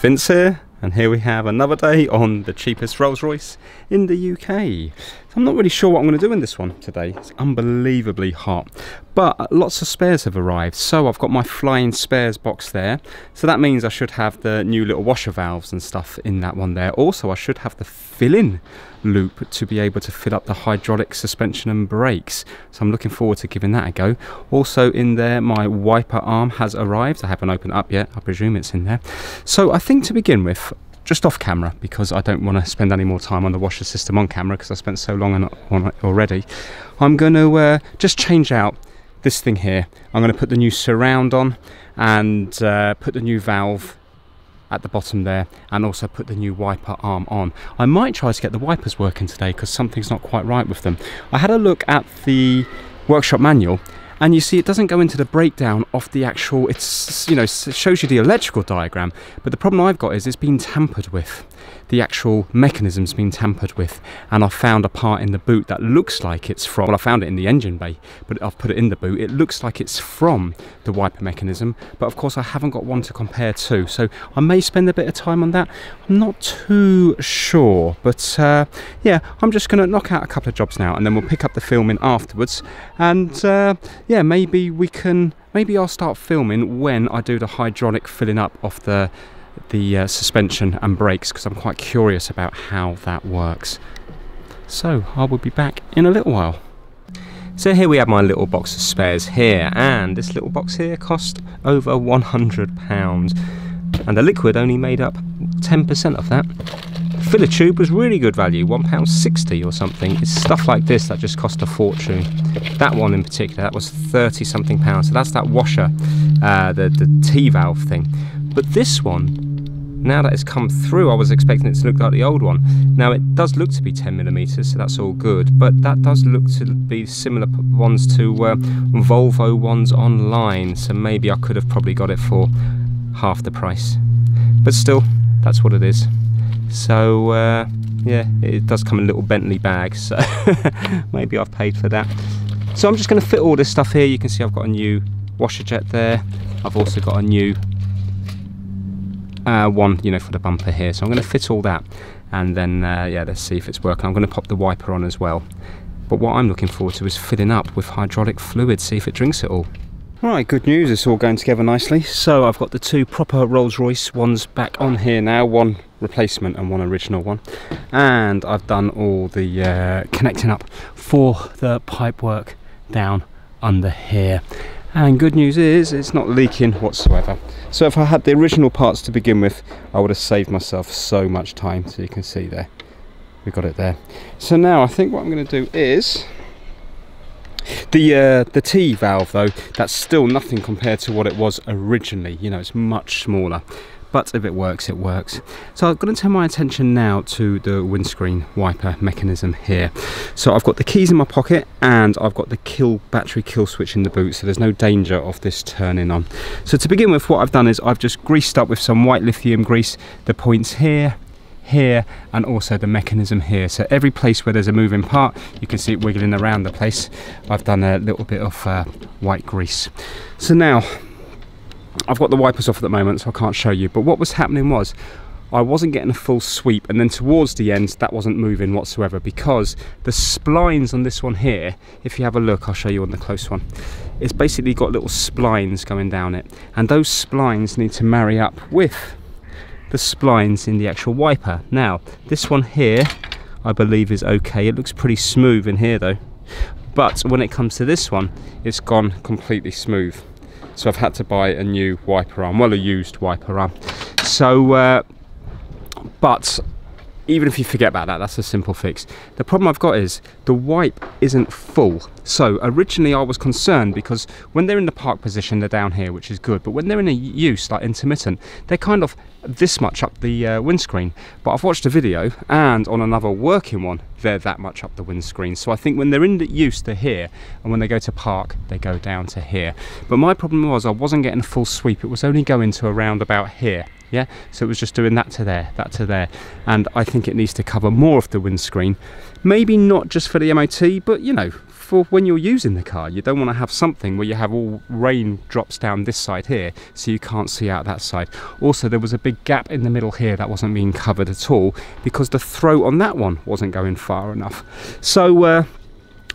Vince here, and here we have another day on the cheapest Rolls Royce in the UK. I'm not really sure what I'm going to do in this one today. It's unbelievably hot. But lots of spares have arrived. So I've got my flying spares box there. So that means I should have the new little washer valves and stuff in that one there. Also, I should have the fill-in loop to be able to fill up the hydraulic suspension and brakes. So I'm looking forward to giving that a go. Also in there, my wiper arm has arrived. I haven't opened up yet. I presume it's in there. So I think to begin with, just off camera because I don't want to spend any more time on the washer system on camera because I spent so long on it already. I'm going to uh, just change out this thing here. I'm going to put the new surround on and uh, put the new valve at the bottom there and also put the new wiper arm on. I might try to get the wipers working today because something's not quite right with them. I had a look at the workshop manual and you see it doesn't go into the breakdown of the actual it's you know shows you the electrical diagram but the problem I've got is it's been tampered with the actual mechanism's been tampered with and I've found a part in the boot that looks like it's from well I found it in the engine bay but I've put it in the boot. It looks like it's from the wiper mechanism but of course I haven't got one to compare to. So I may spend a bit of time on that. I'm not too sure but uh, yeah I'm just gonna knock out a couple of jobs now and then we'll pick up the filming afterwards. And uh, yeah maybe we can maybe I'll start filming when I do the hydraulic filling up of the the uh, suspension and brakes because I'm quite curious about how that works. So I will be back in a little while. So here we have my little box of spares here and this little box here cost over £100 and the liquid only made up 10% of that. Filler tube was really good value, £1.60 or something. It's stuff like this that just cost a fortune. That one in particular, that was 30 something pounds. So that's that washer, uh, the, the T-valve thing. But this one now that it's come through, I was expecting it to look like the old one. Now it does look to be 10 millimeters, so that's all good, but that does look to be similar ones to uh, Volvo ones online, so maybe I could have probably got it for half the price. But still, that's what it is. So uh, yeah, it does come in a little Bentley bag, so maybe I've paid for that. So I'm just going to fit all this stuff here. You can see I've got a new washer jet there. I've also got a new uh, one you know for the bumper here. So I'm going to fit all that and then uh, yeah let's see if it's working. I'm going to pop the wiper on as well. But what I'm looking forward to is filling up with hydraulic fluid see if it drinks it all. Right, good news, it's all going together nicely. So I've got the two proper Rolls-Royce ones back on here now, one replacement and one original one. And I've done all the uh, connecting up for the pipe work down under here and good news is it's not leaking whatsoever. So if I had the original parts to begin with I would have saved myself so much time so you can see there. We got it there. So now I think what I'm going to do is the uh, the T valve though that's still nothing compared to what it was originally. You know it's much smaller but if it works it works. So I'm going to turn my attention now to the windscreen wiper mechanism here. So I've got the keys in my pocket and I've got the kill battery kill switch in the boot so there's no danger of this turning on. So to begin with what I've done is I've just greased up with some white lithium grease the points here here and also the mechanism here. So every place where there's a moving part you can see it wiggling around the place. I've done a little bit of uh, white grease. So now I've got the wipers off at the moment, so I can't show you. But what was happening was, I wasn't getting a full sweep, and then towards the end, that wasn't moving whatsoever because the splines on this one here, if you have a look, I'll show you on the close one, it's basically got little splines going down it, and those splines need to marry up with the splines in the actual wiper. Now, this one here, I believe is okay. It looks pretty smooth in here though. But when it comes to this one, it's gone completely smooth so I've had to buy a new wiper arm. Well a used wiper arm. So uh, but even if you forget about that, that's a simple fix. The problem I've got is the wipe isn't full. So originally I was concerned because when they're in the park position, they're down here, which is good. But when they're in a use, like intermittent, they're kind of this much up the uh, windscreen. But I've watched a video and on another working one, they're that much up the windscreen. So I think when they're in the use, they're here. And when they go to park, they go down to here. But my problem was I wasn't getting a full sweep. It was only going to around about here yeah? So it was just doing that to there that to there. And I think it needs to cover more of the windscreen. Maybe not just for the MOT but you know for when you're using the car. You don't want to have something where you have all rain drops down this side here so you can't see out that side. Also there was a big gap in the middle here that wasn't being covered at all because the throat on that one wasn't going far enough. So uh,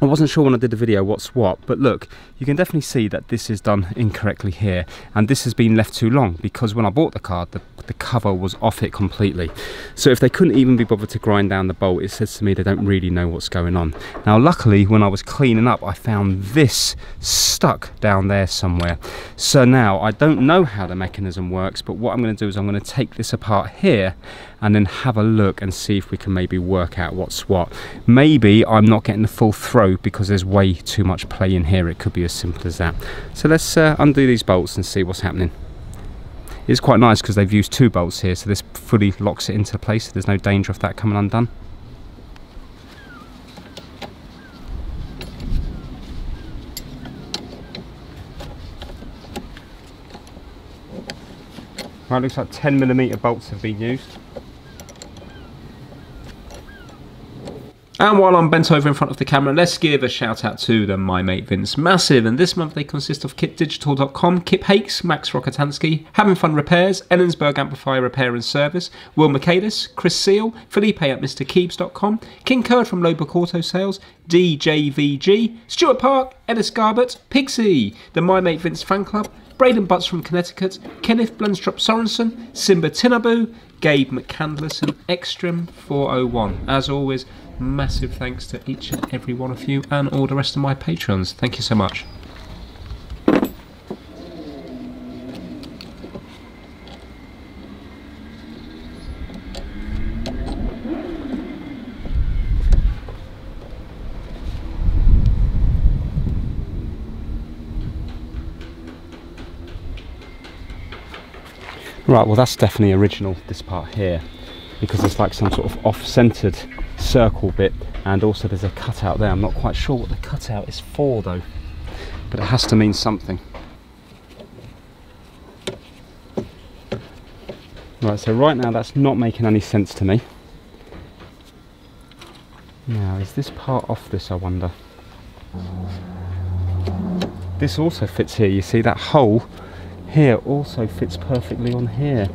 I wasn't sure when I did the video what's what, but look, you can definitely see that this is done incorrectly here, and this has been left too long because when I bought the car, the, the cover was off it completely. So if they couldn't even be bothered to grind down the bolt, it says to me they don't really know what's going on. Now, luckily, when I was cleaning up, I found this stuck down there somewhere. So now, I don't know how the mechanism works, but what I'm going to do is I'm going to take this apart here and then have a look and see if we can maybe work out what's what. Maybe I'm not getting the full throw because there's way too much play in here. It could be as simple as that. So let's uh, undo these bolts and see what's happening. It's quite nice because they've used two bolts here, so this fully locks it into place. So there's no danger of that coming undone. Right, looks like 10 millimeter bolts have been used. And while I'm bent over in front of the camera, let's give a shout out to the My Mate Vince Massive. And this month they consist of kitdigital.com, Kip Hakes, Max Rockatansky, Having Fun Repairs, Ellensburg Amplifier Repair and Service, Will Michaelis, Chris Seal, Felipe at MrKeebs.com, King Kurd from Lowbook Auto Sales, DJVG, Stuart Park, Ellis Garbett, Pixie, the My Mate Vince Fan Club, Braden Butts from Connecticut, Kenneth Blenstrup Sorensen, Simba Tinabu, Gabe McCandless, and Extrem 401. As always, massive thanks to each and every one of you and all the rest of my patrons. Thank you so much. Right, well that's definitely original, this part here, because it's like some sort of off-centered circle bit, and also there's a cutout there. I'm not quite sure what the cutout is for though, but it has to mean something. Right, so right now that's not making any sense to me. Now, is this part off this, I wonder? This also fits here, you see that hole here also fits perfectly on here.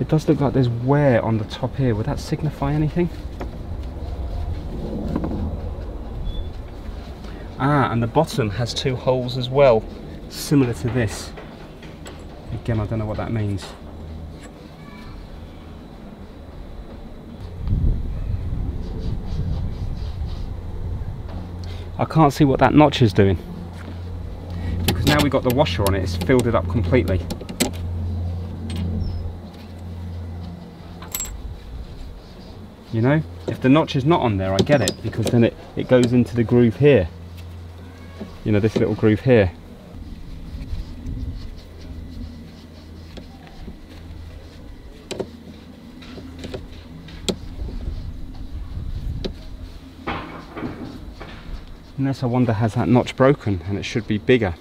It does look like there's wear on the top here. Would that signify anything? Ah, and the bottom has two holes as well, similar to this. Again, I don't know what that means. I can't see what that notch is doing because now we've got the washer on it, it's filled it up completely. You know, if the notch is not on there, I get it, because then it, it goes into the groove here. You know, this little groove here. Unless I wonder has that notch broken and it should be bigger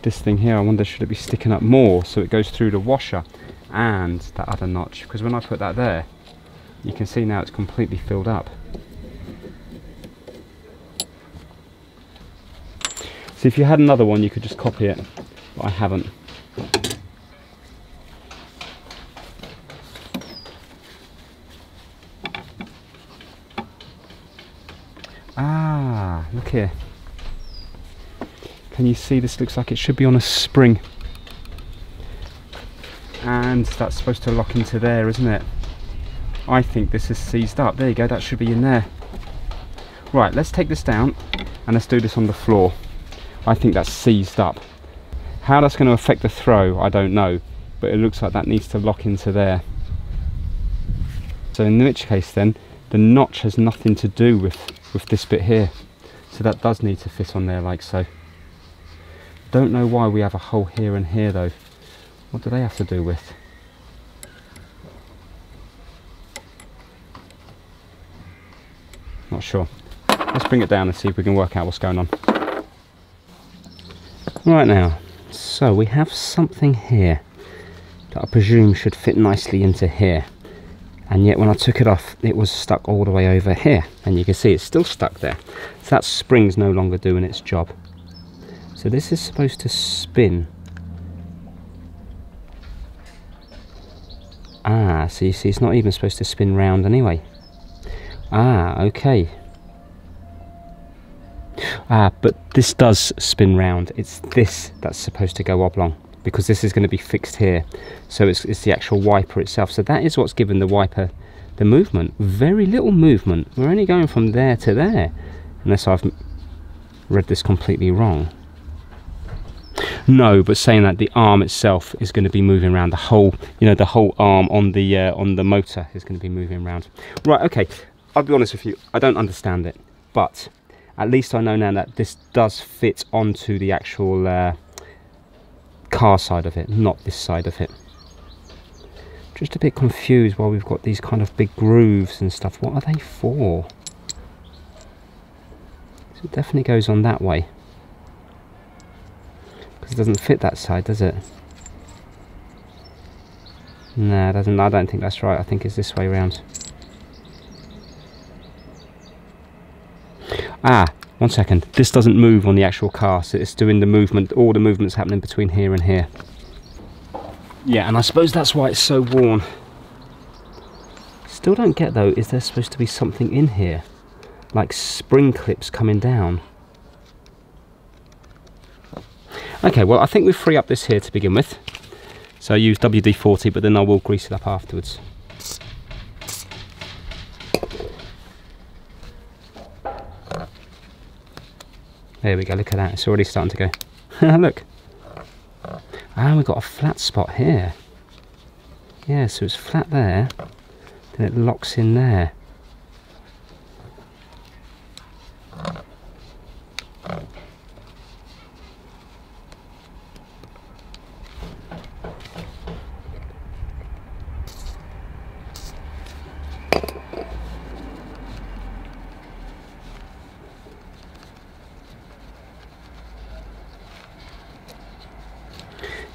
this thing here I wonder should it be sticking up more so it goes through the washer and that other notch because when I put that there you can see now it's completely filled up. So if you had another one you could just copy it but I haven't. Ah look here. Can you see this looks like it should be on a spring? And that's supposed to lock into there isn't it I think this is seized up. There you go that should be in there. Right let's take this down and let's do this on the floor. I think that's seized up. How that's going to affect the throw I don't know but it looks like that needs to lock into there. So in which case then the notch has nothing to do with with this bit here. So that does need to fit on there like so. Don't know why we have a hole here and here though. What do they have to do with? Not sure. Let's bring it down and see if we can work out what's going on. Right now, so we have something here. that I presume should fit nicely into here and yet when I took it off it was stuck all the way over here and you can see it's still stuck there so that spring's no longer doing its job so this is supposed to spin ah so you see it's not even supposed to spin round anyway ah okay. Ah but this does spin round. It's this that's supposed to go oblong because this is going to be fixed here. So it's, it's the actual wiper itself. So that is what's given the wiper the movement. Very little movement. We're only going from there to there unless I've read this completely wrong. No but saying that the arm itself is going to be moving around the whole you know the whole arm on the uh, on the motor is going to be moving around right okay I'll be honest with you I don't understand it but at least I know now that this does fit onto the actual uh, car side of it, not this side of it. Just a bit confused why we've got these kind of big grooves and stuff. What are they for? So it definitely goes on that way. Because it doesn't fit that side, does it? No, it doesn't. I don't think that's right. I think it's this way around. Ah, one second. This doesn't move on the actual car, so it's doing the movement, all the movements happening between here and here. Yeah, and I suppose that's why it's so worn. Still don't get though, is there supposed to be something in here? Like spring clips coming down. Okay, well I think we free up this here to begin with. So I use WD-40, but then I will grease it up afterwards. There we go, look at that, it's already starting to go. look. And we've got a flat spot here. Yeah, so it's flat there, then it locks in there.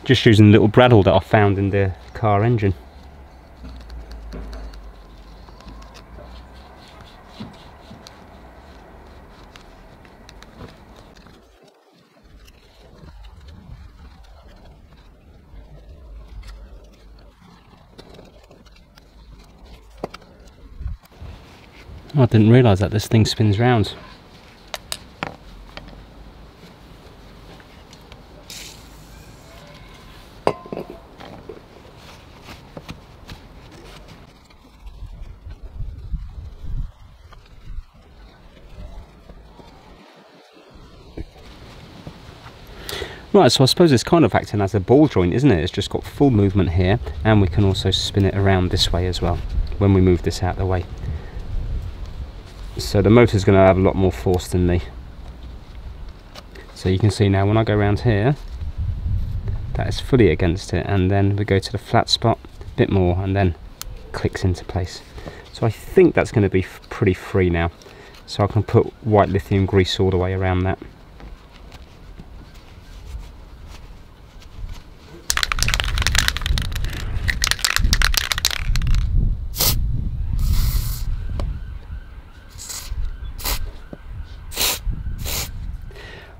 Just using a little bradawl that I found in the car engine. I didn't realise that this thing spins round. Right, so I suppose it's kind of acting as a ball joint, isn't it? It's just got full movement here, and we can also spin it around this way as well, when we move this out of the way. So the motor's going to have a lot more force than me. So you can see now when I go around here, that is fully against it, and then we go to the flat spot, a bit more, and then clicks into place. So I think that's going to be pretty free now. So I can put white lithium grease all the way around that.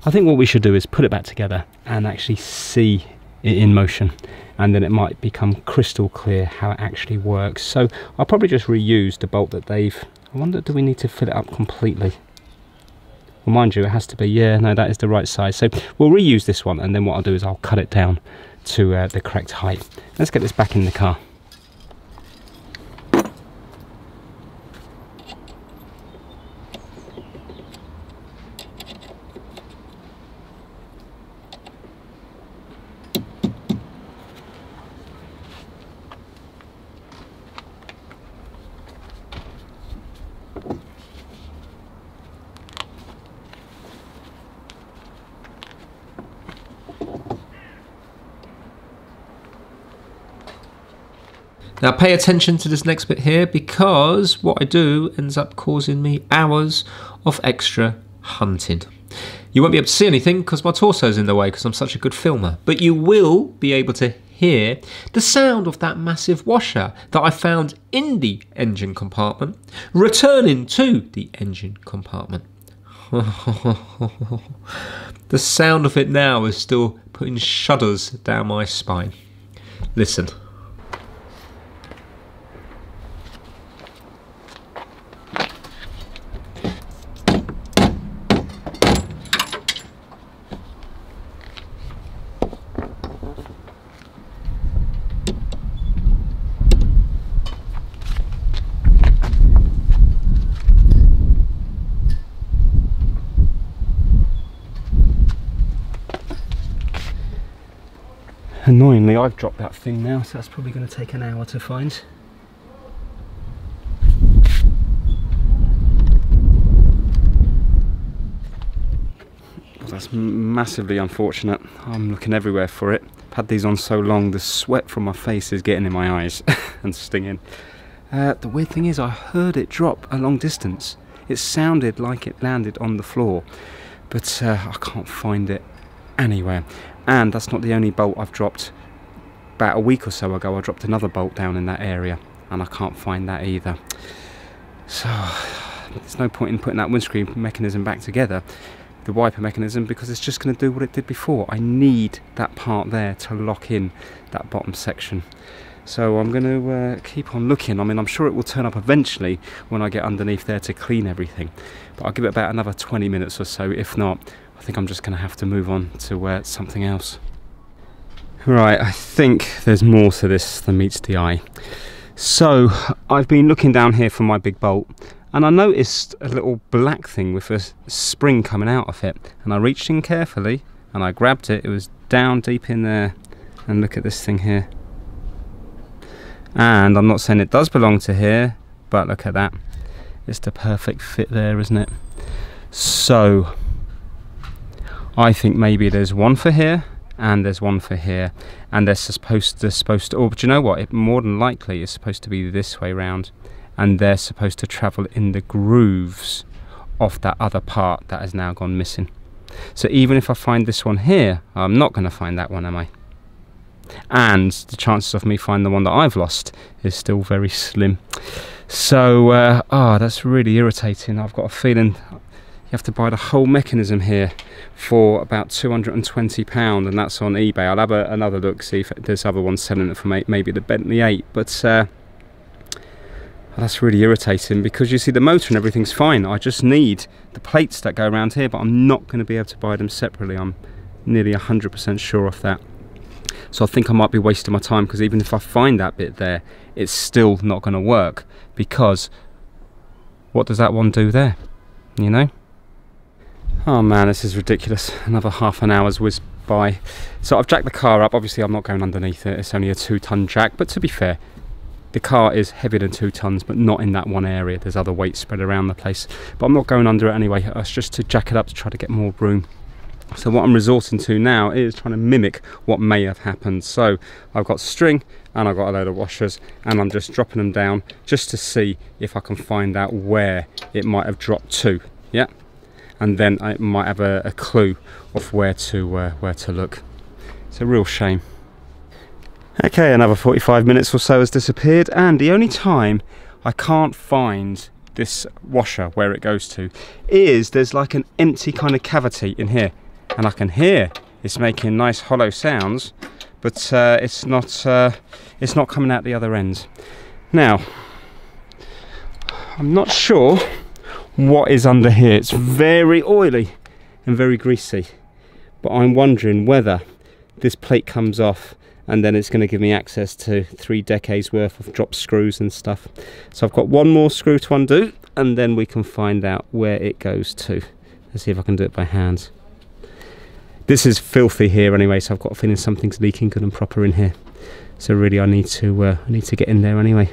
I think what we should do is put it back together and actually see it in motion and then it might become crystal clear how it actually works. So I'll probably just reuse the bolt that they've... I wonder, do we need to fill it up completely? Well, mind you, it has to be, yeah, no, that is the right size. So we'll reuse this one and then what I'll do is I'll cut it down to uh, the correct height. Let's get this back in the car. Pay attention to this next bit here because what I do ends up causing me hours of extra hunting. You won't be able to see anything because my torso's in the way because I'm such a good filmer, but you will be able to hear the sound of that massive washer that I found in the engine compartment returning to the engine compartment. the sound of it now is still putting shudders down my spine. Listen. Annoyingly, I've dropped that thing now, so that's probably going to take an hour to find. That's massively unfortunate. I'm looking everywhere for it. I've had these on so long, the sweat from my face is getting in my eyes and stinging. Uh, the weird thing is, I heard it drop a long distance. It sounded like it landed on the floor, but uh, I can't find it anywhere. And that's not the only bolt I've dropped. About a week or so ago, I dropped another bolt down in that area, and I can't find that either. So there's no point in putting that windscreen mechanism back together, the wiper mechanism, because it's just going to do what it did before. I need that part there to lock in that bottom section. So I'm going to uh, keep on looking. I mean, I'm sure it will turn up eventually when I get underneath there to clean everything. But I'll give it about another 20 minutes or so. If not, I think I'm just going to have to move on to uh, something else. Right, I think there's more to this than meets the eye. So, I've been looking down here for my big bolt and I noticed a little black thing with a spring coming out of it. And I reached in carefully and I grabbed it, it was down deep in there. And look at this thing here. And I'm not saying it does belong to here but look at that. It's the perfect fit there isn't it? So I think maybe there's one for here and there's one for here and they're supposed to supposed to oh but you know what? It more than likely is supposed to be this way round and they're supposed to travel in the grooves of that other part that has now gone missing. So even if I find this one here I'm not going to find that one am I? And the chances of me finding the one that I've lost is still very slim. So uh, oh that's really irritating. I've got a feeling you have to buy the whole mechanism here for about 220 pound and that's on ebay. I'll have a, another look see if there's other ones selling it for maybe the bentley 8 but uh, that's really irritating because you see the motor and everything's fine. I just need the plates that go around here but i'm not going to be able to buy them separately. I'm nearly 100% sure of that. So i think i might be wasting my time because even if i find that bit there it's still not going to work because what does that one do there? You know Oh man, this is ridiculous. Another half an hour's whizzed by. So I've jacked the car up. Obviously, I'm not going underneath it. It's only a two ton jack. But to be fair, the car is heavier than two tons, but not in that one area. There's other weight spread around the place. But I'm not going under it anyway. It's just to jack it up to try to get more room. So what I'm resorting to now is trying to mimic what may have happened. So I've got string and I've got a load of washers and I'm just dropping them down just to see if I can find out where it might have dropped to. Yeah and then I might have a, a clue of where to uh, where to look. It's a real shame. Okay, another 45 minutes or so has disappeared, and the only time I can't find this washer where it goes to is there's like an empty kind of cavity in here, and I can hear it's making nice hollow sounds, but uh, it's not uh, it's not coming out the other end. Now, I'm not sure what is under here. It's very oily and very greasy. But I'm wondering whether this plate comes off and then it's going to give me access to three decades worth of drop screws and stuff. So I've got one more screw to undo and then we can find out where it goes to. Let's see if I can do it by hand. This is filthy here anyway, so I've got a feeling something's leaking good and proper in here. So really I need to uh, I need to get in there anyway.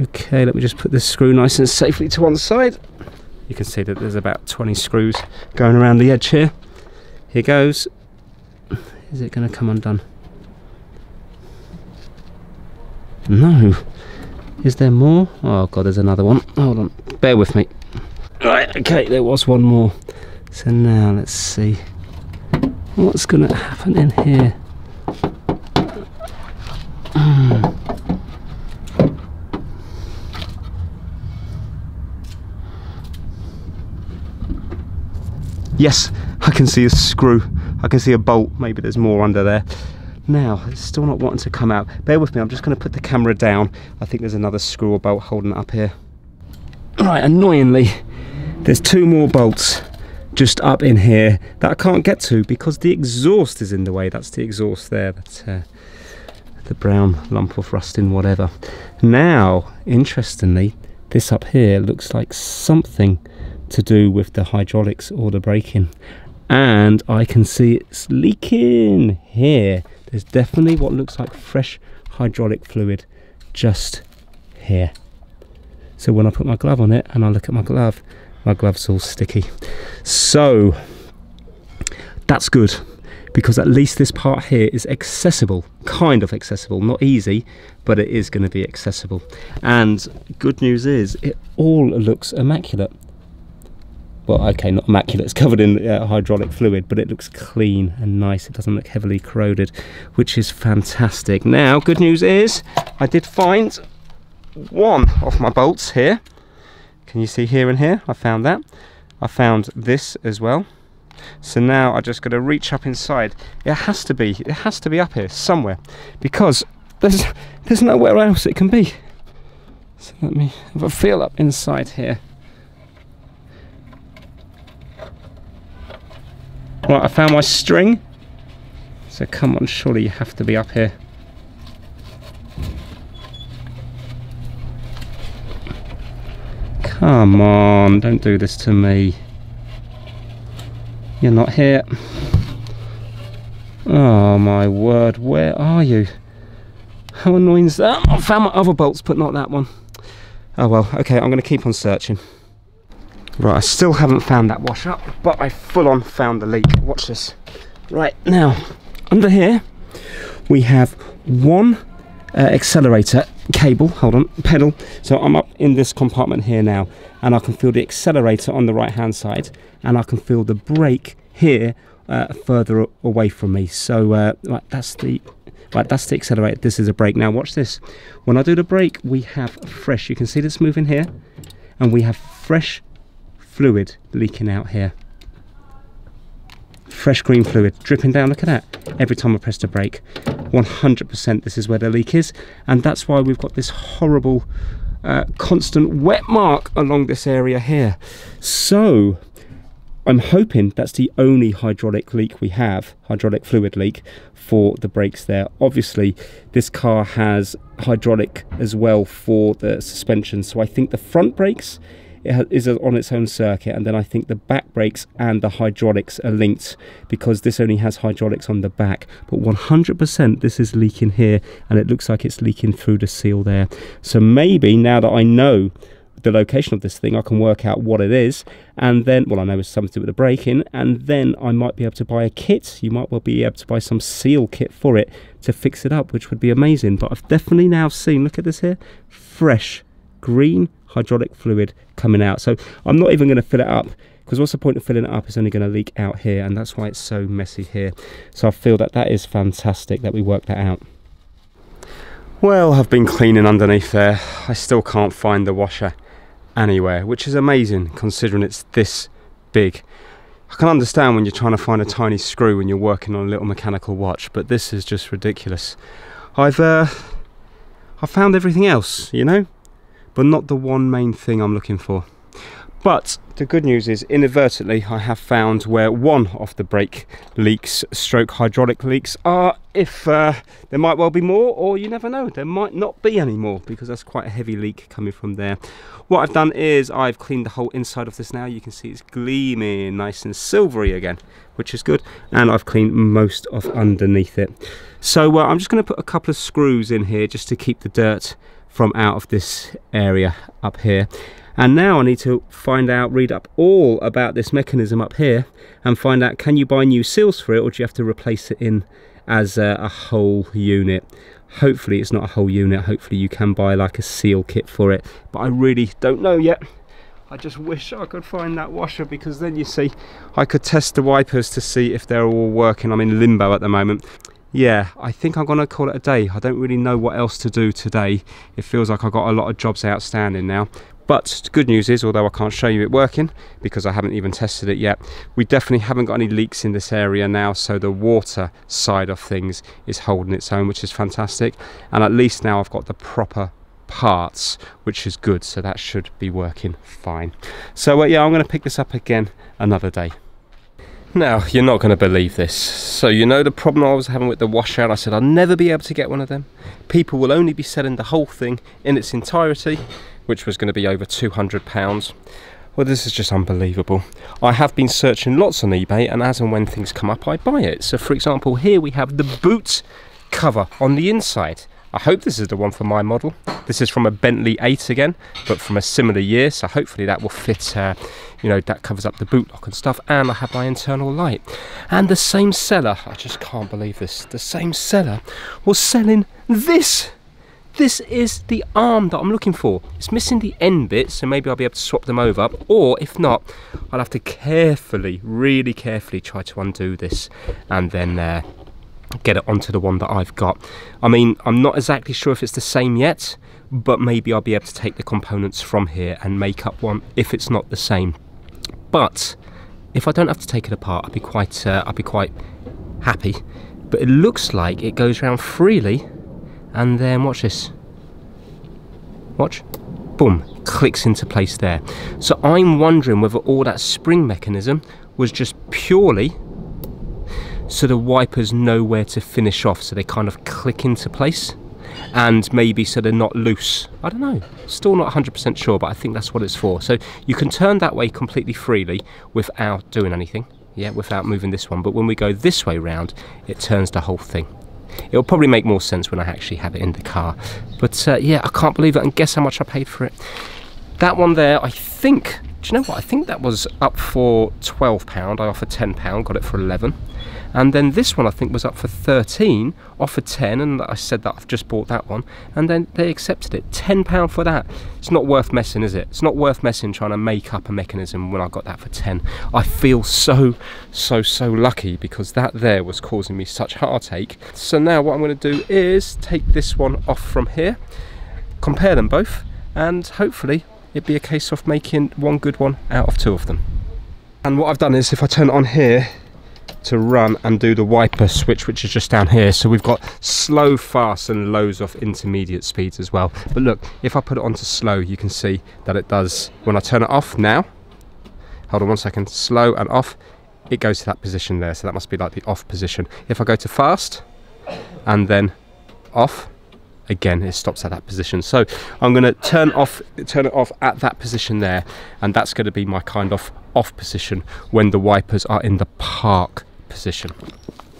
Okay, let me just put this screw nice and safely to one side. You can see that there's about 20 screws going around the edge here. Here goes. Is it going to come undone? No. Is there more? Oh god, there's another one. Hold on, bear with me. Right, okay, there was one more. So now let's see what's going to happen in here. Hmm. Yes, I can see a screw. I can see a bolt. Maybe there's more under there. Now, it's still not wanting to come out. Bear with me, I'm just going to put the camera down. I think there's another screw or bolt holding it up here. Right, annoyingly, there's two more bolts just up in here that I can't get to because the exhaust is in the way. That's the exhaust there. That's uh, the brown lump of rusting whatever. Now, interestingly, this up here looks like something to do with the hydraulics or the braking. And I can see it's leaking here. There's definitely what looks like fresh hydraulic fluid just here. So when I put my glove on it and I look at my glove, my glove's all sticky. So that's good because at least this part here is accessible, kind of accessible, not easy, but it is going to be accessible. And good news is it all looks immaculate. Well, okay, not immaculate, it's covered in uh, hydraulic fluid, but it looks clean and nice. It doesn't look heavily corroded, which is fantastic. Now, good news is I did find one of my bolts here. Can you see here and here? I found that. I found this as well. So now I just got to reach up inside. It has to be, it has to be up here somewhere because there's, there's nowhere else it can be. So let me have a feel up inside here. Right, I found my string. So come on, surely you have to be up here. Come on, don't do this to me. You're not here. Oh my word, where are you? How annoying is that? I found my other bolts, but not that one. Oh well, okay, I'm going to keep on searching. Right, I still haven't found that wash up, but I full on found the leak. Watch this. Right, now, under here, we have one uh, accelerator cable, hold on, pedal. So I'm up in this compartment here now and I can feel the accelerator on the right hand side and I can feel the brake here uh, further away from me. So uh, right, that's the right that's the accelerator this is a brake now watch this when I do the brake we have fresh you can see this moving here and we have fresh fluid leaking out here. Fresh green fluid dripping down. Look at that. Every time I press the brake. 100% this is where the leak is. And that's why we've got this horrible uh, constant wet mark along this area here. So I'm hoping that's the only hydraulic leak we have hydraulic fluid leak for the brakes there. Obviously this car has hydraulic as well for the suspension. So I think the front brakes it is on its own circuit and then I think the back brakes and the hydraulics are linked because this only has hydraulics on the back. But 100% this is leaking here and it looks like it's leaking through the seal there. So maybe now that I know the location of this thing I can work out what it is and then well I know it's something to do with the braking and then I might be able to buy a kit. You might well be able to buy some seal kit for it to fix it up which would be amazing. But I've definitely now seen look at this here fresh green hydraulic fluid coming out. So I'm not even going to fill it up because what's the point of filling it up? It's only going to leak out here and that's why it's so messy here. So I feel that that is fantastic that we worked that out. Well, I've been cleaning underneath there. I still can't find the washer anywhere, which is amazing considering it's this big. I can understand when you're trying to find a tiny screw when you're working on a little mechanical watch, but this is just ridiculous. I've uh, I found everything else, you know but not the one main thing I'm looking for. But the good news is inadvertently I have found where one of the brake leaks stroke hydraulic leaks are if uh, there might well be more or you never know there might not be any more because that's quite a heavy leak coming from there. What I've done is I've cleaned the whole inside of this now you can see it's gleaming nice and silvery again which is good and I've cleaned most of underneath it. So uh, I'm just going to put a couple of screws in here just to keep the dirt from out of this area up here. And now I need to find out read up all about this mechanism up here and find out can you buy new seals for it or do you have to replace it in as a, a whole unit? Hopefully it's not a whole unit. Hopefully you can buy like a seal kit for it. But I really don't know yet. I just wish I could find that washer because then you see I could test the wipers to see if they're all working. I'm in limbo at the moment yeah, I think I'm going to call it a day. I don't really know what else to do today. It feels like I've got a lot of jobs outstanding now. But the good news is, although I can't show you it working because I haven't even tested it yet, we definitely haven't got any leaks in this area now. So the water side of things is holding its own, which is fantastic. And at least now I've got the proper parts which is good so that should be working fine so uh, yeah i'm going to pick this up again another day now you're not going to believe this. So you know the problem i was having with the washout? I said i'll never be able to get one of them. People will only be selling the whole thing in its entirety which was going to be over 200 pounds. Well this is just unbelievable. I have been searching lots on ebay and as and when things come up i buy it. So for example here we have the boot cover on the inside I hope this is the one for my model. This is from a Bentley 8 again, but from a similar year, so hopefully that will fit, uh, you know, that covers up the boot lock and stuff, and I have my internal light. And the same seller, I just can't believe this, the same seller was selling this. This is the arm that I'm looking for. It's missing the end bit, so maybe I'll be able to swap them over, or if not, I'll have to carefully, really carefully try to undo this, and then uh, get it onto the one that I've got. I mean, I'm not exactly sure if it's the same yet, but maybe I'll be able to take the components from here and make up one if it's not the same. But if I don't have to take it apart, I'd be quite, uh, I'd be quite happy. But it looks like it goes around freely, and then watch this. Watch, boom, clicks into place there. So I'm wondering whether all that spring mechanism was just purely so the wipers know where to finish off so they kind of click into place. And maybe so they're not loose. I don't know. Still not 100% sure but I think that's what it's for. So you can turn that way completely freely without doing anything yeah without moving this one. But when we go this way round it turns the whole thing. It'll probably make more sense when I actually have it in the car. But uh, yeah I can't believe it and guess how much I paid for it? That one there I think do you know what? I think that was up for 12 pound. I offered 10 pound got it for 11 and then this one I think was up for 13 offered 10 and I said that I've just bought that one. And then they accepted it. 10 pound for that. It's not worth messing is it? It's not worth messing trying to make up a mechanism when I got that for 10 I feel so so so lucky because that there was causing me such heartache. So now what I'm going to do is take this one off from here compare them both and hopefully it'd be a case of making one good one out of two of them. And what I've done is if I turn it on here to run and do the wiper switch which is just down here. So we've got slow fast and lows of intermediate speeds as well. But look if I put it onto slow you can see that it does when I turn it off now hold on one second slow and off it goes to that position there. So that must be like the off position. If I go to fast and then off again it stops at that position. So I'm going to turn off turn it off at that position there. And that's going to be my kind of off position when the wipers are in the park position.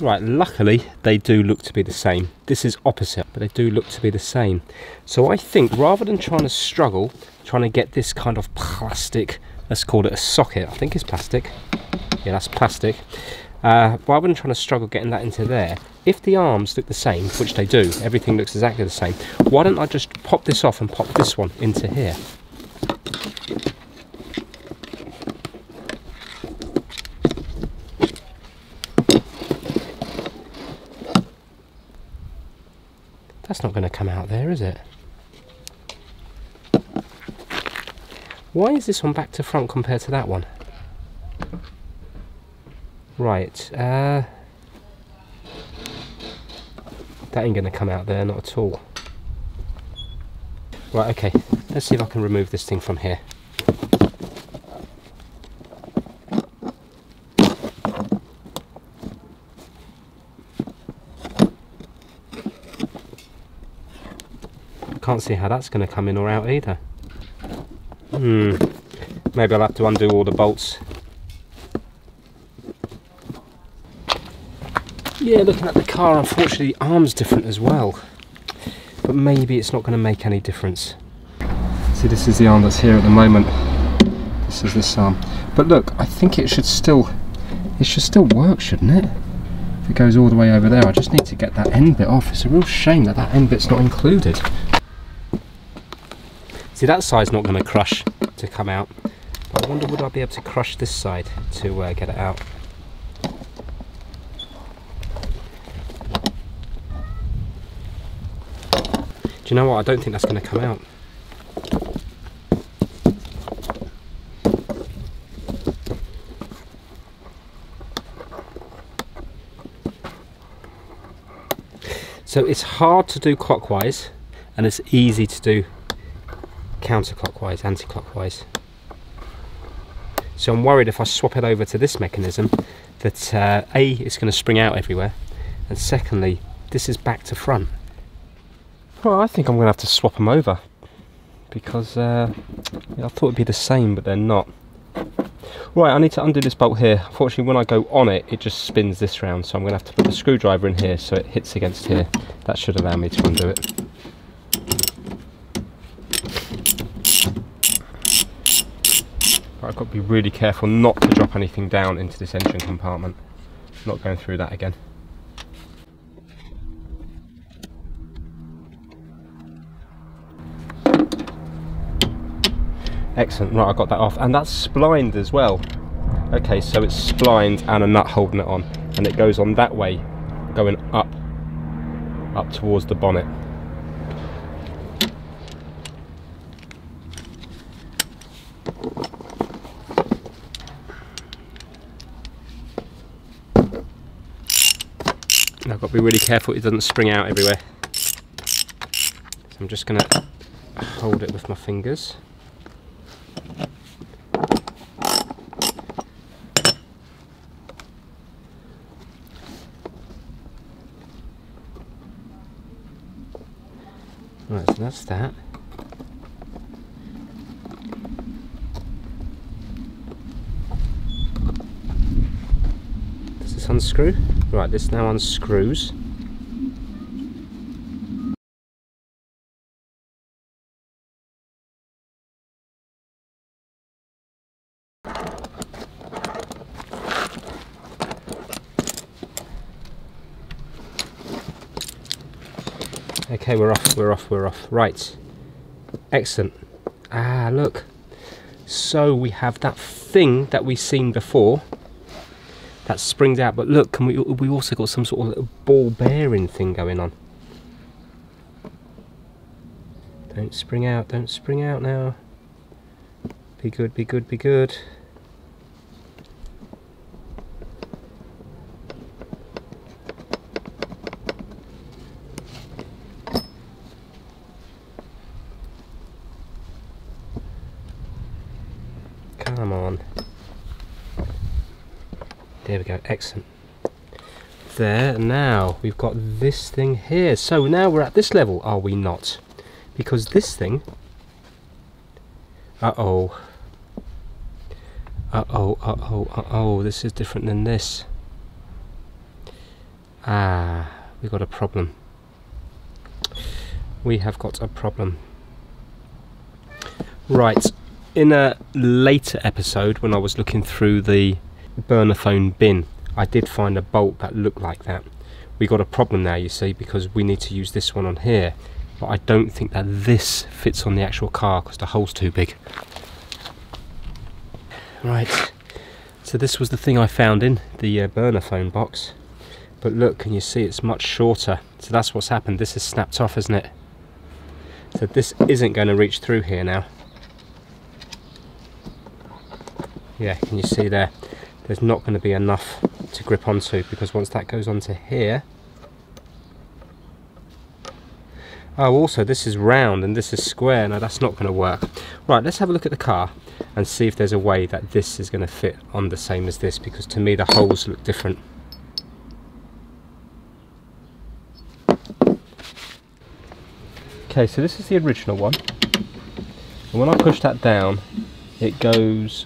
Right, luckily they do look to be the same. This is opposite, but they do look to be the same. So I think rather than trying to struggle, trying to get this kind of plastic, let's call it a socket, I think it's plastic. Yeah, that's plastic. Uh, rather than trying to struggle getting that into there, if the arms look the same, which they do, everything looks exactly the same, why don't I just pop this off and pop this one into here? That's not going to come out there, is it? Why is this one back to front compared to that one? Right, uh, that ain't going to come out there, not at all. Right, okay, let's see if I can remove this thing from here. Can't see how that's going to come in or out either. Hmm, maybe I'll have to undo all the bolts. Yeah, looking at the car, unfortunately the arm's different as well. But maybe it's not going to make any difference. See, this is the arm that's here at the moment. This is this arm. But look, I think it should still, it should still work, shouldn't it? If it goes all the way over there, I just need to get that end bit off. It's a real shame that that end bit's not included. See, that side's not going to crush to come out. But I wonder would I be able to crush this side to uh, get it out. Do you know what? I don't think that's going to come out. So it's hard to do clockwise and it's easy to do counterclockwise, anti-clockwise. So I'm worried if I swap it over to this mechanism that uh, A, it's going to spring out everywhere and secondly, this is back to front. Well, I think I'm going to have to swap them over because uh, I thought it'd be the same, but they're not. Right, I need to undo this bolt here. Unfortunately, when I go on it, it just spins this round, so I'm going to have to put the screwdriver in here so it hits against here. That should allow me to undo it. But I've got to be really careful not to drop anything down into this engine compartment. Not going through that again. Excellent, right I got that off and that's splined as well. Okay, so it's splined and a nut holding it on and it goes on that way, going up, up towards the bonnet. I've got to be really careful it doesn't spring out everywhere. So I'm just going to hold it with my fingers. Right, so that's that. Does unscrew? Right, this now unscrews. Okay, we're off, we're off, we're off. Right. Excellent. Ah, look. So we have that thing that we've seen before that springs out, but look, can we we also got some sort of little ball bearing thing going on. Don't spring out, don't spring out now. Be good, be good, be good. Come on. There we go, excellent. There, now we've got this thing here. So now we're at this level, are we not? Because this thing... Uh-oh. Uh-oh, uh-oh, uh-oh, this is different than this. Ah, we've got a problem. We have got a problem. Right, in a later episode when I was looking through the burner phone bin I did find a bolt that looked like that. We got a problem now you see because we need to use this one on here. But I don't think that this fits on the actual car because the hole's too big. Right. So this was the thing I found in the uh, burner phone box. But look can you see? It's much shorter. So that's what's happened. This is snapped off isn't it? So this isn't going to reach through here now. Yeah can you see there? There's not going to be enough to grip onto because once that goes onto here oh also this is round and this is square. Now that's not going to work. Right let's have a look at the car and see if there's a way that this is going to fit on the same as this because to me the holes look different. Okay so this is the original one. And when I push that down it goes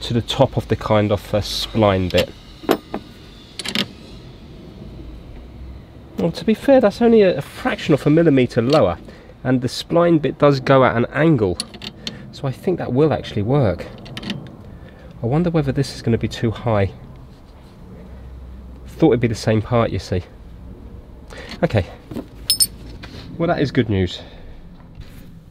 to the top of the kind of uh, spline bit. Well, to be fair, that's only a, fraction of a millimetre lower, and the spline bit does go at an angle, so I think that will actually work. I wonder whether this is going to be too high. Thought it'd be the same part, you see. Okay. Well, that is good news.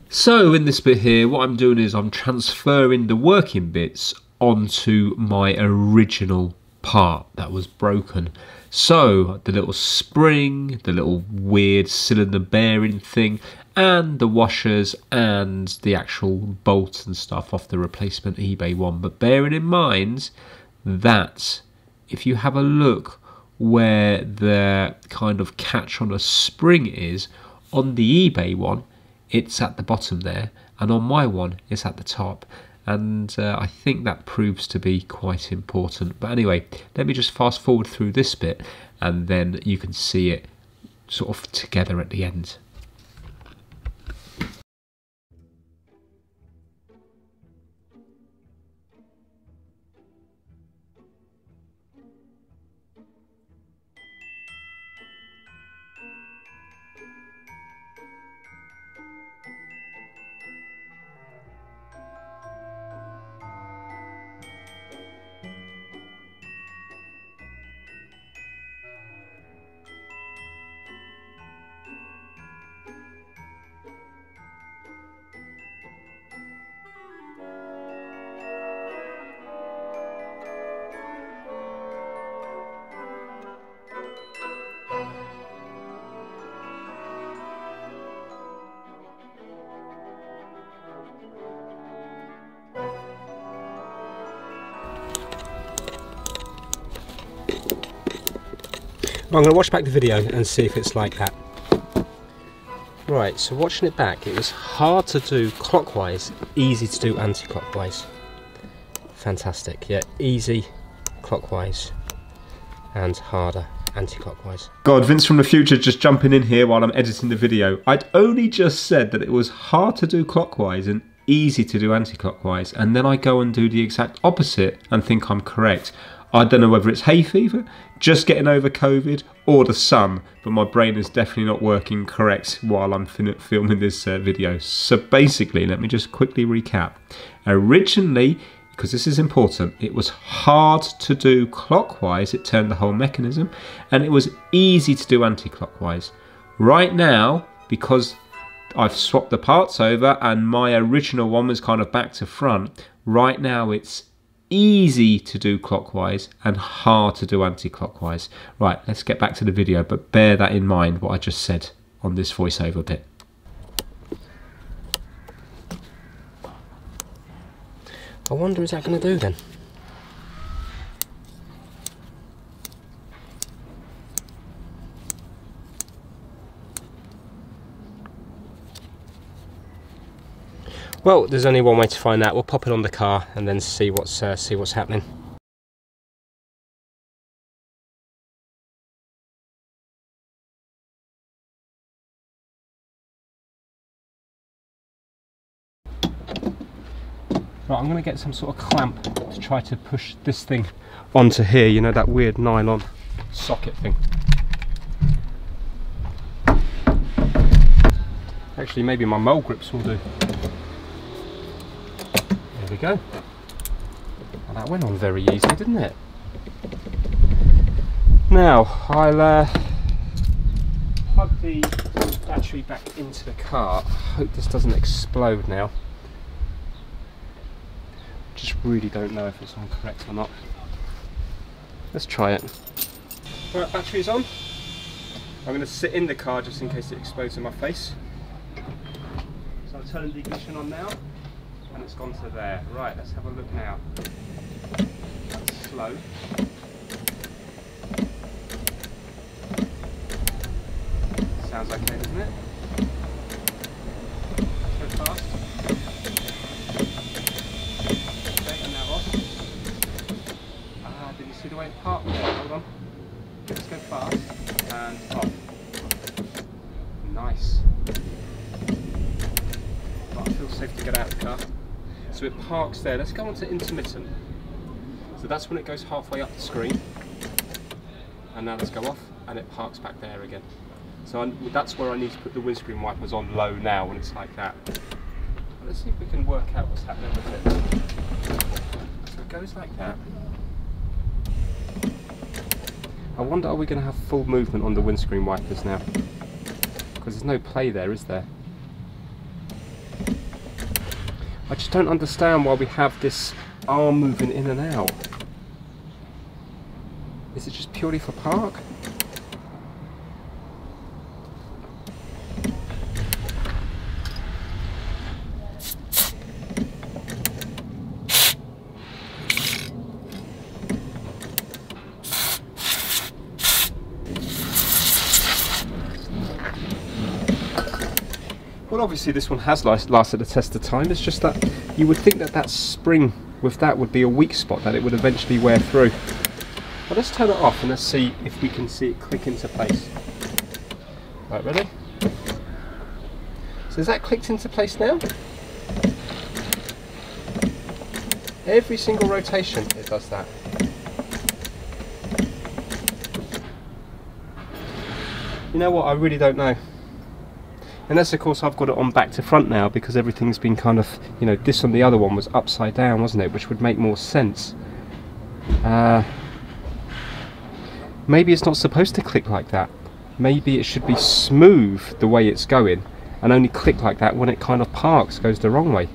So in this bit here, what I'm doing is I'm transferring the working bits onto my original part that was broken. So the little spring, the little weird cylinder bearing thing, and the washers and the actual bolts and stuff off the replacement eBay one. But bearing in mind that if you have a look where the kind of catch on a spring is. On the eBay one, it's at the bottom there, and on my one, it's at the top. And uh, I think that proves to be quite important. But anyway, let me just fast forward through this bit, and then you can see it sort of together at the end. I'm going to watch back the video and see if it's like that. Right, so watching it back, it was hard to do clockwise, easy to do anti-clockwise. Fantastic, yeah, easy clockwise and harder anti-clockwise. God, Vince from the future just jumping in here while I'm editing the video. I'd only just said that it was hard to do clockwise and easy to do anti-clockwise, and then I go and do the exact opposite and think I'm correct. I don't know whether it's hay fever, just getting over COVID, or the sun, but my brain is definitely not working correct while I'm filming this uh, video. So basically, let me just quickly recap. Originally, because this is important, it was hard to do clockwise, it turned the whole mechanism, and it was easy to do anti-clockwise. Right now, because I've swapped the parts over and my original one was kind of back to front, right now it's easy to do clockwise and hard to do anti-clockwise. Right, let's get back to the video, but bear that in mind, what I just said on this voiceover bit. I wonder is that going to do then? Well, there's only one way to find that. We'll pop it on the car and then see what's uh, see what's happening. Right, I'm going to get some sort of clamp to try to push this thing onto here, you know, that weird nylon socket thing. Actually, maybe my mole grips will do we go. Well, that went on very easily, didn't it? Now, I'll uh, plug the battery back into the car. hope this doesn't explode now. Just really don't know if it's on correct or not. Let's try it. Right, battery's on. I'm going to sit in the car just in case it explodes in my face. So I'll turn the ignition on now and it's gone to there. Right, let's have a look now. That's slow. Sounds okay, doesn't it? Let's go fast. Okay, and now off. Ah, did you see the way it parked there? Hold on. Let's go fast and off. Nice. But I feel safe to get out of the car. So there. Let's go on to intermittent. So that's when it goes halfway up the screen. And now let's go off and it parks back there again. So I'm, that's where I need to put the windscreen wipers on low now when it's like that. let's see if we can work out what's happening with it. So it goes like that. I wonder are we going to have full movement on the windscreen wipers now? Because there's no play there, is there? I just don't understand why we have this arm moving in and out. Is it just purely for park? Well, obviously this one has lasted the test of time. It's just that you would think that that spring with that would be a weak spot that it would eventually wear through. Well, let's turn it off and let's see if we can see it click into place. Right, ready? So is that clicked into place now? Every single rotation it does that. You know what, I really don't know. Unless of course I've got it on back to front now because everything's been kind of, you know, this on the other one was upside down, wasn't it? Which would make more sense. Uh, maybe it's not supposed to click like that. Maybe it should be smooth the way it's going and only click like that when it kind of parks, goes the wrong way.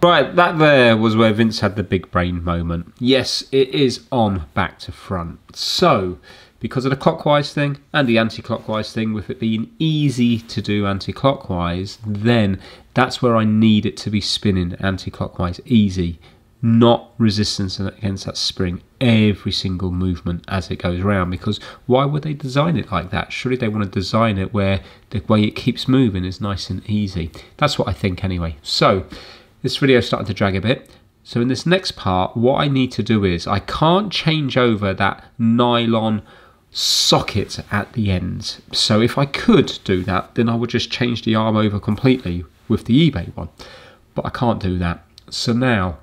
Right, that there was where Vince had the big brain moment. Yes, it is on back to front. So, because of the clockwise thing and the anti-clockwise thing, with it being easy to do anti-clockwise, then that's where I need it to be spinning anti-clockwise easy, not resistance against that spring every single movement as it goes around. Because why would they design it like that? Surely they want to design it where the way it keeps moving is nice and easy. That's what I think anyway. So this video is starting to drag a bit. So in this next part, what I need to do is I can't change over that nylon socket at the end. So if I could do that, then I would just change the arm over completely with the eBay one. But I can't do that. So now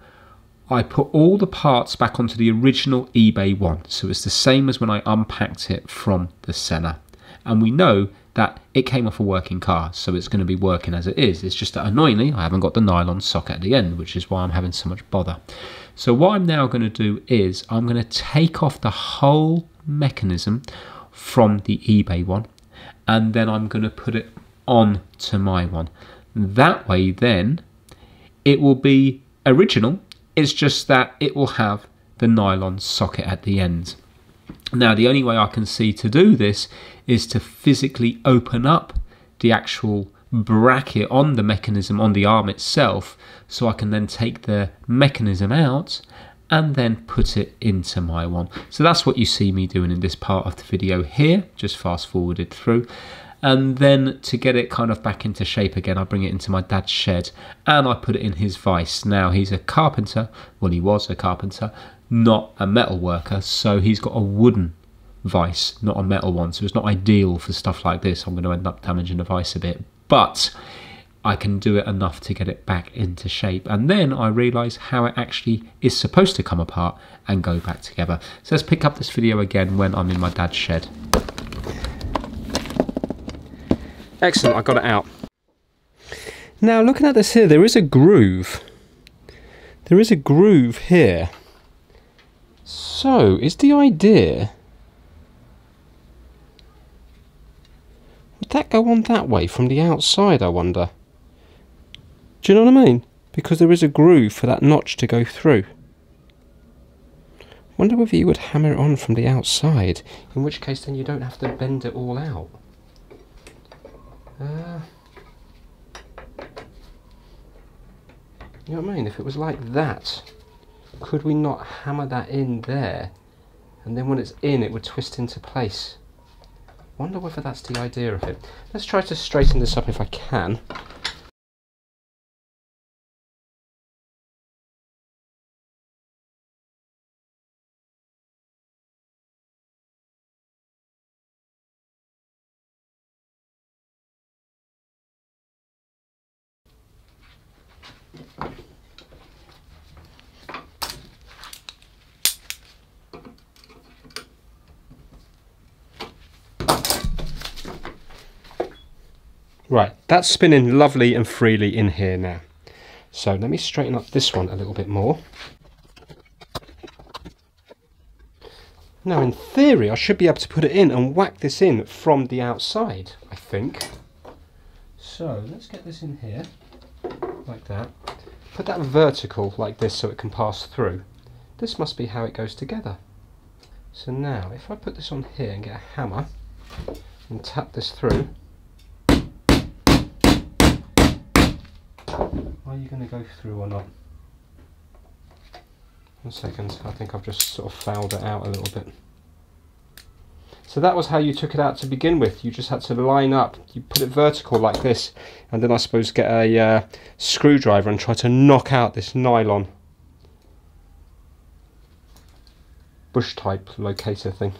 I put all the parts back onto the original eBay one. So it's the same as when I unpacked it from the seller. And we know that it came off a working car, so it's going to be working as it is. It's just that annoyingly, I haven't got the nylon socket at the end, which is why I'm having so much bother. So what I'm now going to do is I'm going to take off the whole mechanism from the eBay one and then I'm going to put it on to my one. That way then it will be original, it's just that it will have the nylon socket at the end. Now the only way I can see to do this is to physically open up the actual bracket on the mechanism on the arm itself so I can then take the mechanism out and then put it into my one. So that's what you see me doing in this part of the video here, just fast forwarded through. And then to get it kind of back into shape again, I bring it into my dad's shed and I put it in his vise. Now he's a carpenter, well he was a carpenter, not a metal worker, so he's got a wooden vice, not a metal one. So it's not ideal for stuff like this. I'm going to end up damaging the vice a bit. But I can do it enough to get it back into shape. And then I realise how it actually is supposed to come apart and go back together. So let's pick up this video again when I'm in my dad's shed. Excellent, I got it out. Now looking at this here, there is a groove. There is a groove here. So, is the idea... Would that go on that way from the outside, I wonder? Do you know what I mean? Because there is a groove for that notch to go through. Wonder whether you would hammer it on from the outside, in which case then you don't have to bend it all out. Uh, you know what I mean? If it was like that, could we not hammer that in there? And then when it's in, it would twist into place. Wonder whether that's the idea of it. Let's try to straighten this up if I can. Right, that's spinning lovely and freely in here now. So let me straighten up this one a little bit more. Now in theory I should be able to put it in and whack this in from the outside, I think. So let's get this in here, like that. Put that vertical like this so it can pass through. This must be how it goes together. So now if I put this on here and get a hammer and tap this through, you going to go through or not? One second, I think I've just sort of fouled it out a little bit. So that was how you took it out to begin with. You just had to line up, you put it vertical like this, and then I suppose get a uh, screwdriver and try to knock out this nylon bush type locator thing.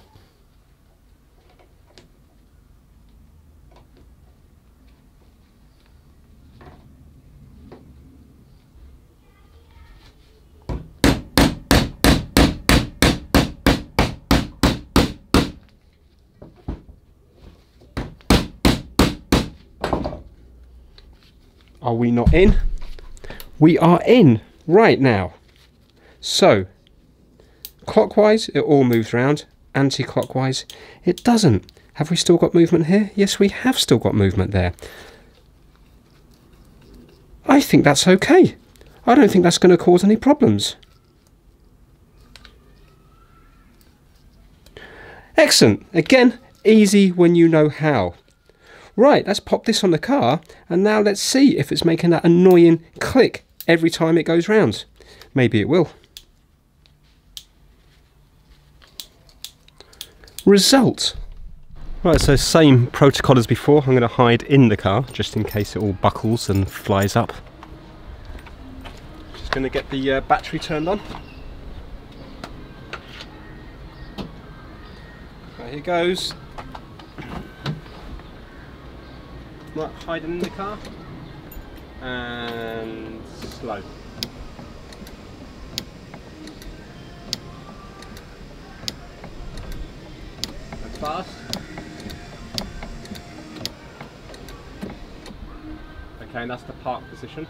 We not in? We are in right now. So, clockwise, it all moves around. Anti-clockwise, it doesn't. Have we still got movement here? Yes, we have still got movement there. I think that's okay. I don't think that's going to cause any problems. Excellent. Again, easy when you know how. Right, let's pop this on the car and now let's see if it's making that annoying click every time it goes round. Maybe it will. Result. Right, so same protocol as before. I'm going to hide in the car just in case it all buckles and flies up. Just going to get the uh, battery turned on. Right, here goes. Right, hiding in the car. And slow. And fast. Okay, and that's the park position.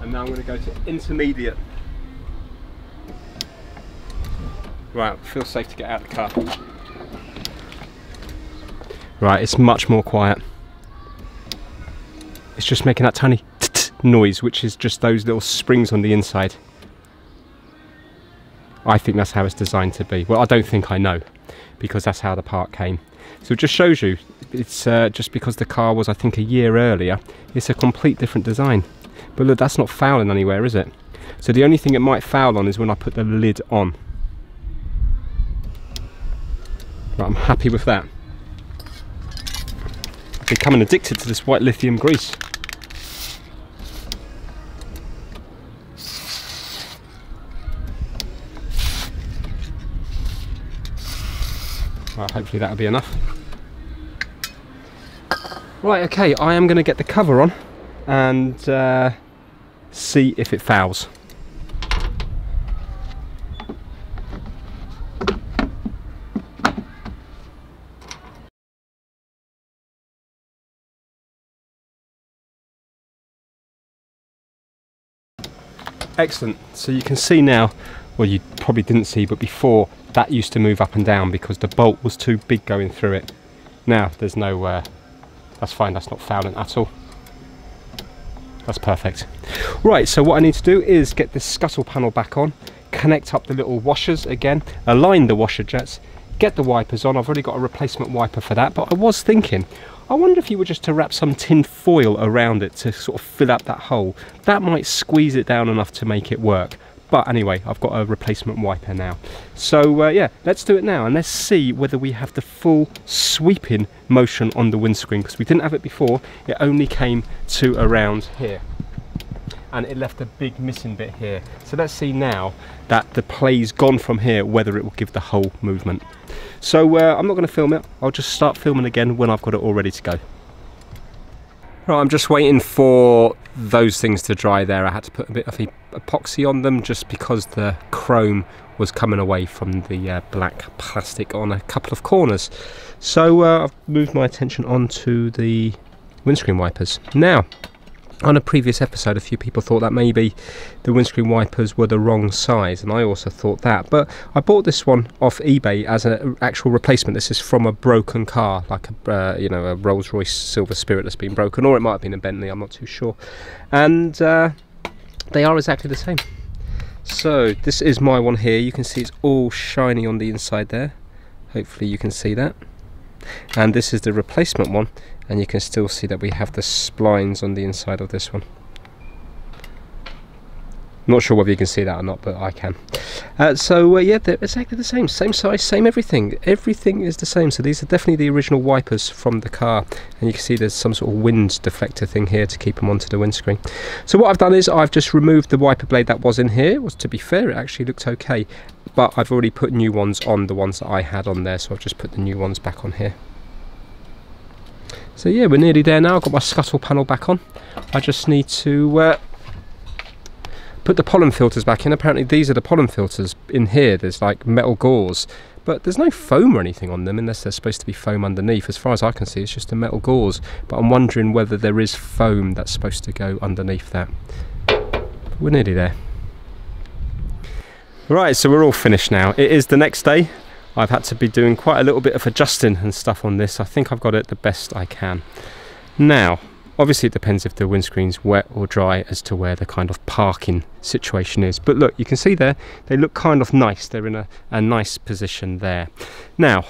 And now I'm going to go to intermediate. Right, feel safe to get out of the car. Right, it's much more quiet. It's just making that tiny noise, which is just those little springs on the inside. I think that's how it's designed to be. Well, I don't think I know, because that's how the part came. So it just shows you, it's uh, just because the car was, I think, a year earlier, it's a complete different design. But look, that's not fouling anywhere, is it? So the only thing it might foul on is when I put the lid on. Right, I'm happy with that becoming addicted to this white lithium grease. Well, hopefully that'll be enough. Right, okay, I am going to get the cover on and uh, see if it fouls. Excellent. So you can see now, well you probably didn't see, but before that used to move up and down because the bolt was too big going through it. Now there's no, uh, that's fine, that's not fouling at all. That's perfect. Right, so what I need to do is get this scuttle panel back on, connect up the little washers again, align the washer jets, get the wipers on. I've already got a replacement wiper for that, but I was thinking, I wonder if you were just to wrap some tin foil around it to sort of fill up that hole. That might squeeze it down enough to make it work. But anyway, I've got a replacement wiper now. So uh, yeah, let's do it now and let's see whether we have the full sweeping motion on the windscreen because we didn't have it before. It only came to around here and it left a big missing bit here. So let's see now that the play's gone from here, whether it will give the whole movement. So uh, I'm not going to film it, I'll just start filming again when I've got it all ready to go. Right, I'm just waiting for those things to dry there. I had to put a bit of epoxy on them just because the chrome was coming away from the uh, black plastic on a couple of corners. So uh, I've moved my attention onto the windscreen wipers. Now, on a previous episode, a few people thought that maybe the windscreen wipers were the wrong size, and I also thought that. But I bought this one off eBay as an actual replacement. This is from a broken car, like a uh, you know a Rolls Royce Silver Spirit that's been broken, or it might have been a Bentley. I'm not too sure. And uh, they are exactly the same. So this is my one here. You can see it's all shiny on the inside there. Hopefully you can see that. And this is the replacement one and you can still see that we have the splines on the inside of this one not sure whether you can see that or not but I can Uh, so uh, yeah, they're exactly the same, same size, same everything. Everything is the same. So these are definitely the original wipers from the car, and you can see there's some sort of wind deflector thing here to keep them onto the windscreen. So what I've done is I've just removed the wiper blade that was in here. Was to be fair, it actually looked okay, but I've already put new ones on the ones that I had on there, so I've just put the new ones back on here. So yeah, we're nearly there now. I've got my scuttle panel back on. I just need to uh, put the pollen filters back in. Apparently these are the pollen filters in here. There's like metal gauze, but there's no foam or anything on them unless there's supposed to be foam underneath. As far as I can see, it's just a metal gauze. But I'm wondering whether there is foam that's supposed to go underneath that. But we're nearly there. Right, so we're all finished now. It is the next day. I've had to be doing quite a little bit of adjusting and stuff on this. I think I've got it the best I can. Now, Obviously, it depends if the windscreen's wet or dry as to where the kind of parking situation is. But look, you can see there, they look kind of nice. They're in a, a nice position there. Now,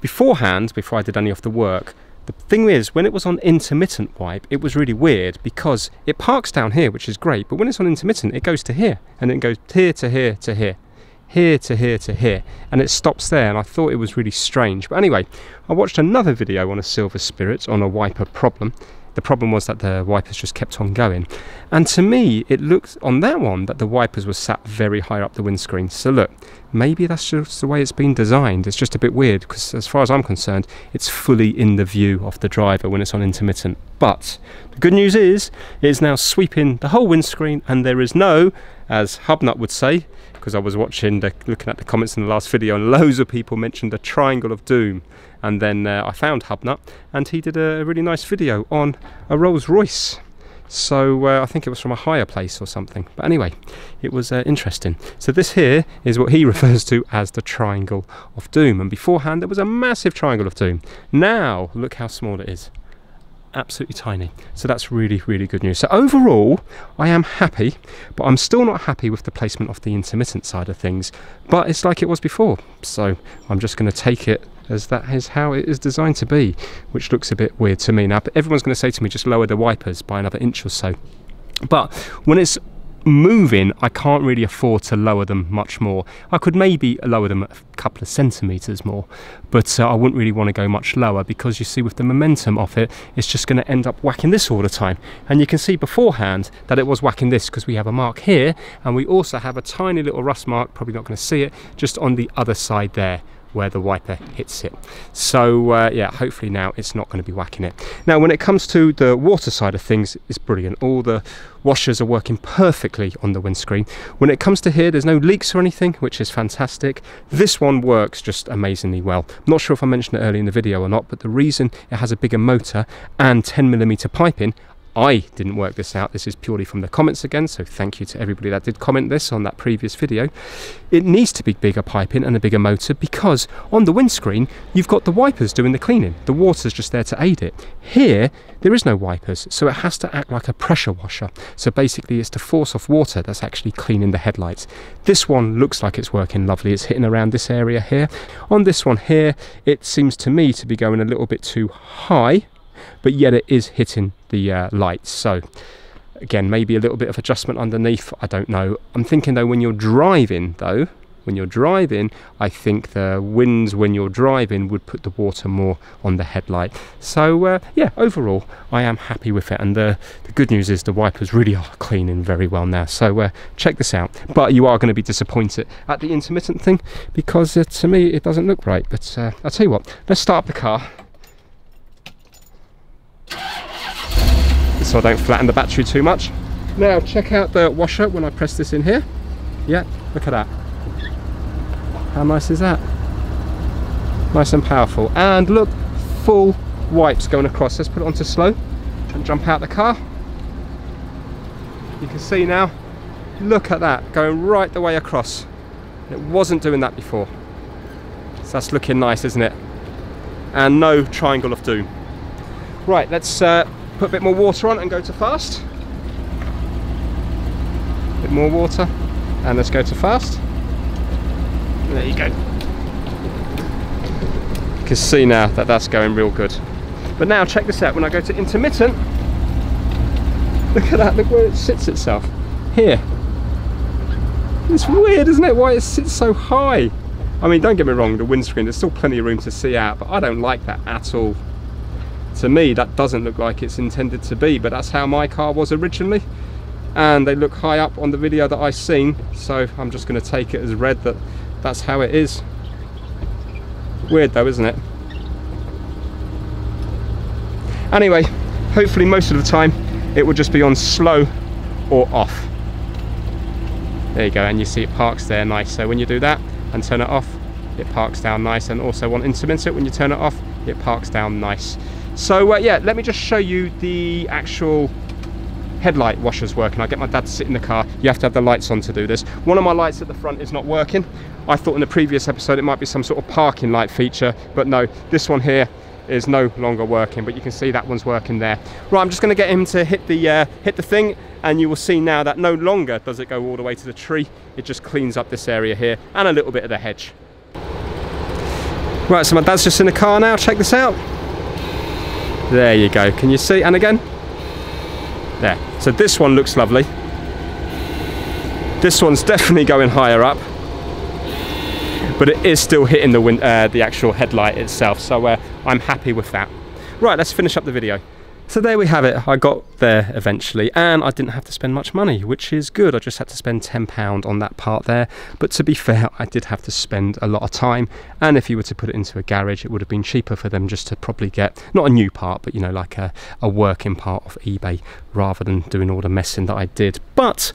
beforehand, before I did any of the work, the thing is, when it was on intermittent wipe, it was really weird because it parks down here, which is great, but when it's on intermittent, it goes to here, and then goes here to here to here, here to here to here, and it stops there, and I thought it was really strange. But anyway, I watched another video on a Silver Spirit on a wiper problem, the problem was that the wipers just kept on going. And to me, it looked on that one that the wipers were sat very high up the windscreen. So look, maybe that's just the way it's been designed. It's just a bit weird because as far as I'm concerned, it's fully in the view of the driver when it's on intermittent. But the good news is, it is now sweeping the whole windscreen and there is no, as Hubnut would say, because I was watching, the, looking at the comments in the last video and loads of people mentioned the triangle of doom. And then uh, I found Hubnut and he did a really nice video on a Rolls Royce. So uh, I think it was from a higher place or something. But anyway it was uh, interesting. So this here is what he refers to as the triangle of doom. And beforehand there was a massive triangle of doom. Now look how small it is absolutely tiny. So that's really, really good news. So overall, I am happy, but I'm still not happy with the placement of the intermittent side of things. But it's like it was before. So I'm just going to take it as that is how it is designed to be, which looks a bit weird to me. Now, everyone's going to say to me, just lower the wipers by another inch or so. But when it's moving, I can't really afford to lower them much more. I could maybe lower them a couple of centimetres more, but uh, I wouldn't really want to go much lower because you see with the momentum of it, it's just going to end up whacking this all the time. And you can see beforehand that it was whacking this because we have a mark here and we also have a tiny little rust mark, probably not going to see it, just on the other side there where the wiper hits it. So uh, yeah, hopefully now it's not going to be whacking it. Now when it comes to the water side of things, it's brilliant. All the washers are working perfectly on the windscreen. When it comes to here, there's no leaks or anything, which is fantastic. This one works just amazingly well. I'm not sure if I mentioned it earlier in the video or not, but the reason it has a bigger motor and 10 millimeter piping I didn't work this out. This is purely from the comments again, so thank you to everybody that did comment this on that previous video. It needs to be bigger piping and a bigger motor because on the windscreen, you've got the wipers doing the cleaning. The water's just there to aid it. Here, there is no wipers, so it has to act like a pressure washer. So basically, it's to force off water that's actually cleaning the headlights. This one looks like it's working lovely. It's hitting around this area here. On this one here, it seems to me to be going a little bit too high but yet it is hitting the uh, lights. So again, maybe a little bit of adjustment underneath, I don't know. I'm thinking though, when you're driving though, when you're driving, I think the winds when you're driving would put the water more on the headlight. So uh, yeah, overall, I am happy with it. And the, the good news is the wipers really are cleaning very well now. So uh, check this out. But you are going to be disappointed at the intermittent thing because uh, to me, it doesn't look right. But uh, I'll tell you what, let's start up the car so I don't flatten the battery too much. Now check out the washer when I press this in here. Yeah, look at that. How nice is that? Nice and powerful. And look, full wipes going across. Let's put it onto slow and jump out the car. You can see now, look at that, going right the way across. It wasn't doing that before. So that's looking nice, isn't it? And no triangle of doom. Right, let's uh, put a bit more water on and go to fast. A bit more water and let's go to fast. There you go. You can see now that that's going real good. But now check this out, when I go to intermittent, look at that, look where it sits itself. Here. It's weird, isn't it, why it sits so high? I mean, don't get me wrong, the windscreen, there's still plenty of room to see out, but I don't like that at all. To me, that doesn't look like it's intended to be, but that's how my car was originally. And they look high up on the video that I've seen, so I'm just gonna take it as read that that's how it is. Weird though, isn't it? Anyway, hopefully most of the time it will just be on slow or off. There you go, and you see it parks there nice. So when you do that and turn it off, it parks down nice. And also on intermittent, when you turn it off, it parks down nice. So uh, yeah, let me just show you the actual headlight washers working. I get my dad to sit in the car. You have to have the lights on to do this. One of my lights at the front is not working. I thought in the previous episode it might be some sort of parking light feature, but no, this one here is no longer working, but you can see that one's working there. Right, I'm just gonna get him to hit the, uh, hit the thing and you will see now that no longer does it go all the way to the tree, it just cleans up this area here and a little bit of the hedge. Right, so my dad's just in the car now, check this out. There you go, can you see? And again, there. So this one looks lovely. This one's definitely going higher up but it is still hitting the, uh, the actual headlight itself so uh, I'm happy with that. Right, let's finish up the video. So there we have it, I got there eventually and I didn't have to spend much money, which is good. I just had to spend £10 on that part there. But to be fair, I did have to spend a lot of time. And if you were to put it into a garage, it would have been cheaper for them just to probably get, not a new part, but you know, like a, a working part of eBay rather than doing all the messing that I did. But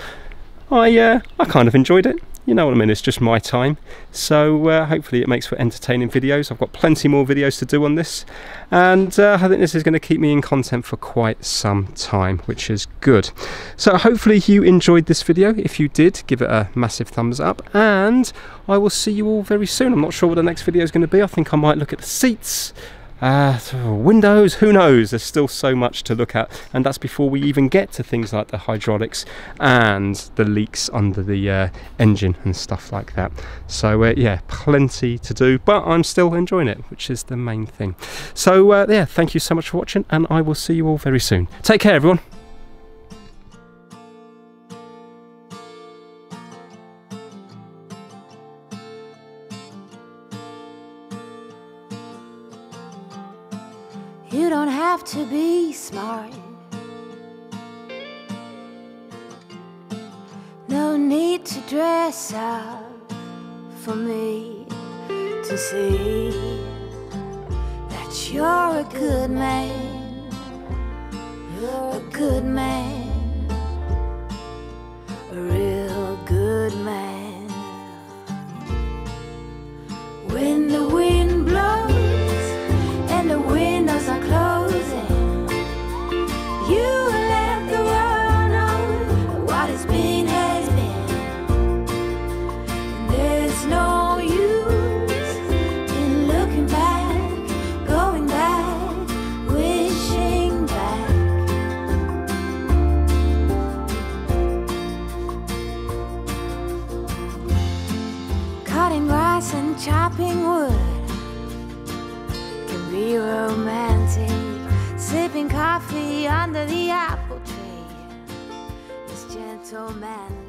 I, uh, I kind of enjoyed it you know what I mean, it's just my time. So uh, hopefully it makes for entertaining videos. I've got plenty more videos to do on this. And uh, I think this is going to keep me in content for quite some time, which is good. So hopefully you enjoyed this video. If you did, give it a massive thumbs up. And I will see you all very soon. I'm not sure what the next video is going to be. I think I might look at the seats uh, windows, who knows? There's still so much to look at, and that's before we even get to things like the hydraulics and the leaks under the uh, engine and stuff like that. So, uh, yeah, plenty to do, but I'm still enjoying it, which is the main thing. So, uh, yeah, thank you so much for watching, and I will see you all very soon. Take care, everyone. You don't have to be smart. No need to dress up for me to see that you're a good man. You're a good man, a real good man. When the wind blows. Chopping wood can be romantic. Sipping coffee under the apple tree is gentlemanly.